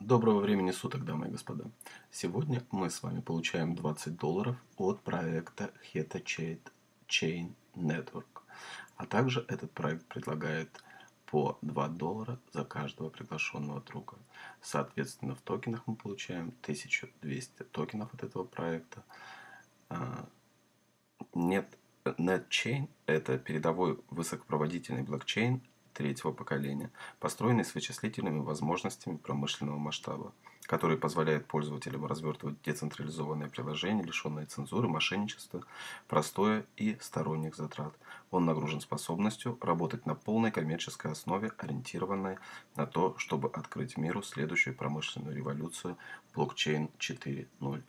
Доброго времени суток, дамы и господа. Сегодня мы с вами получаем 20 долларов от проекта Heta Chain Network. А также этот проект предлагает по 2 доллара за каждого приглашенного друга. Соответственно, в токенах мы получаем 1200 токенов от этого проекта. А, нет, NetChain – это передовой высокопроводительный блокчейн третьего поколения, построенный с вычислительными возможностями промышленного масштаба, который позволяет пользователям развертывать децентрализованные приложения, лишенные цензуры, мошенничества, простое и сторонних затрат. Он нагружен способностью работать на полной коммерческой основе, ориентированной на то, чтобы открыть миру следующую промышленную революцию блокчейн 4.0.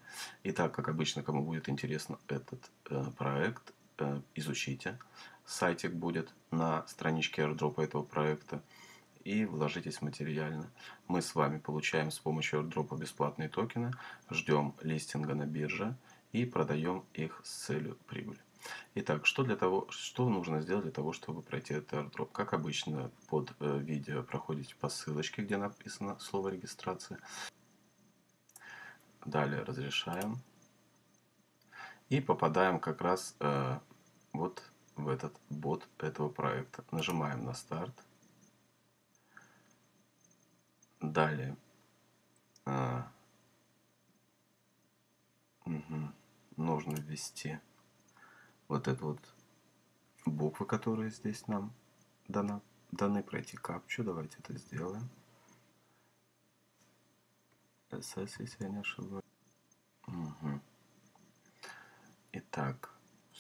Итак, как обычно, кому будет интересно этот э, проект, э, изучите сайтик будет на страничке airdrop этого проекта и вложитесь материально. Мы с вами получаем с помощью airdrop бесплатные токены, ждем листинга на бирже и продаем их с целью прибыли. Итак, что, для того, что нужно сделать для того, чтобы пройти этот airdrop? Как обычно, под э, видео проходите по ссылочке, где написано слово регистрация. Далее разрешаем. И попадаем как раз э, вот в этот бот этого проекта. Нажимаем на старт. Далее. А, угу, нужно ввести вот это вот буквы, которые здесь нам даны, даны пройти капчу. Давайте это сделаем. SS, если я не ошибаюсь. Угу. Итак,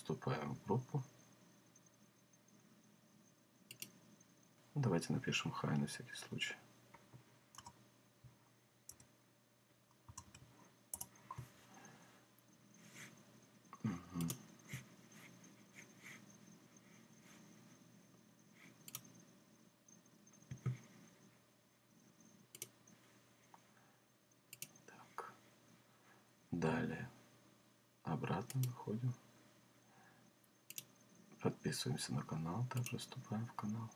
вступаем в группу. Давайте напишем хай на всякий случай. Так. Далее. Обратно выходим. Подписываемся на канал, также вступаем в канал.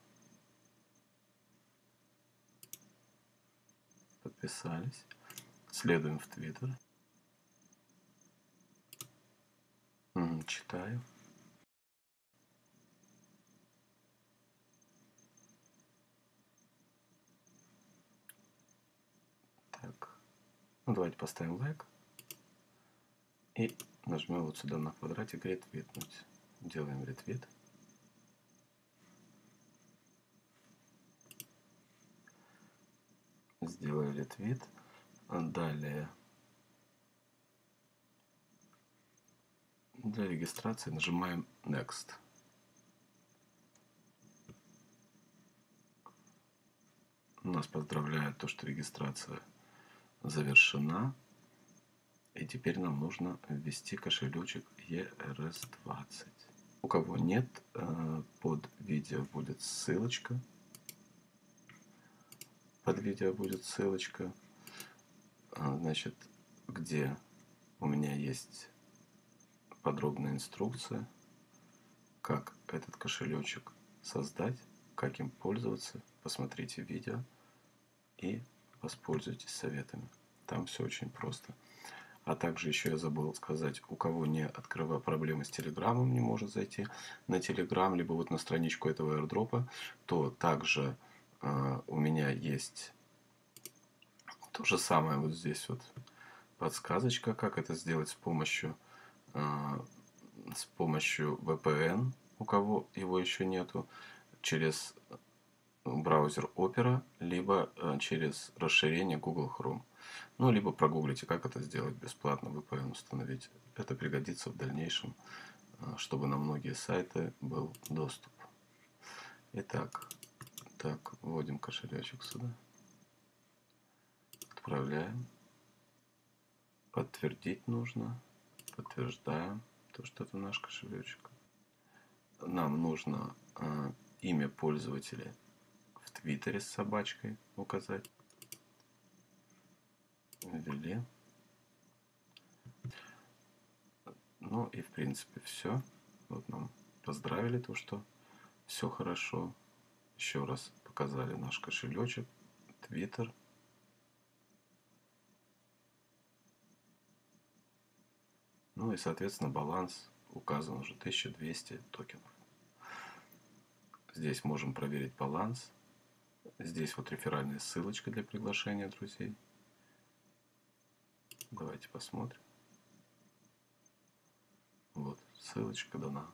подписались. Следуем в Твиттер. Читаю. Так. Ну, давайте поставим лайк. И нажмем вот сюда на квадратик ретвитнуть. Делаем ретвит. Сделали твит. Далее для регистрации нажимаем Next. Нас поздравляют то, что регистрация завершена. И теперь нам нужно ввести кошелечек ERS20. У кого нет, э, под видео будет ссылочка под видео будет ссылочка, а, значит, где у меня есть подробная инструкция, как этот кошелечек создать, как им пользоваться. Посмотрите видео и воспользуйтесь советами. Там все очень просто. А также еще я забыл сказать, у кого не открывая проблемы с Телеграмом, не может зайти на Телеграм, либо вот на страничку этого airdrop, то также у меня есть то же самое вот здесь вот подсказочка, как это сделать с помощью, а, с помощью VPN, у кого его еще нету, через браузер Opera, либо а, через расширение Google Chrome. Ну, либо прогуглите, как это сделать бесплатно, VPN установить. Это пригодится в дальнейшем, чтобы на многие сайты был доступ. Итак, так, вводим кошелечек сюда. Отправляем. Подтвердить нужно. Подтверждаем то, что это наш кошелечек. Нам нужно э, имя пользователя в Твиттере с собачкой указать. Ввели. Ну и в принципе все. Вот нам поздравили то, что все хорошо. Еще раз показали наш кошелечек, Twitter. Ну и, соответственно, баланс указан уже 1200 токенов. Здесь можем проверить баланс. Здесь вот реферальная ссылочка для приглашения друзей. Давайте посмотрим. Вот, ссылочка дана.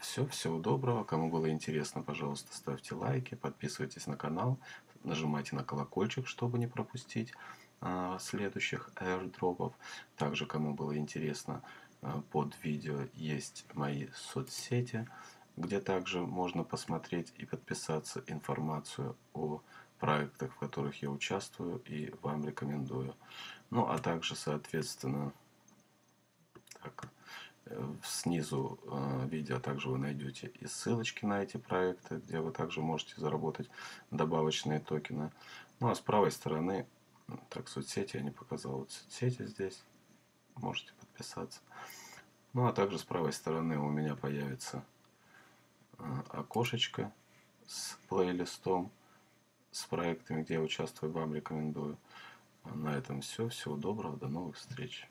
Все, всего доброго. Кому было интересно, пожалуйста, ставьте лайки, подписывайтесь на канал, нажимайте на колокольчик, чтобы не пропустить а, следующих airdropов. Также, кому было интересно, а, под видео есть мои соцсети, где также можно посмотреть и подписаться информацию о проектах, в которых я участвую и вам рекомендую. Ну, а также, соответственно, так, снизу э, видео также вы найдете и ссылочки на эти проекты, где вы также можете заработать добавочные токены. Ну, а с правой стороны, так, соцсети я не показал, вот соцсети здесь, можете подписаться. Ну, а также с правой стороны у меня появится э, окошечко с плейлистом, с проектами, где я участвую, вам рекомендую. На этом все. Всего доброго. До новых встреч.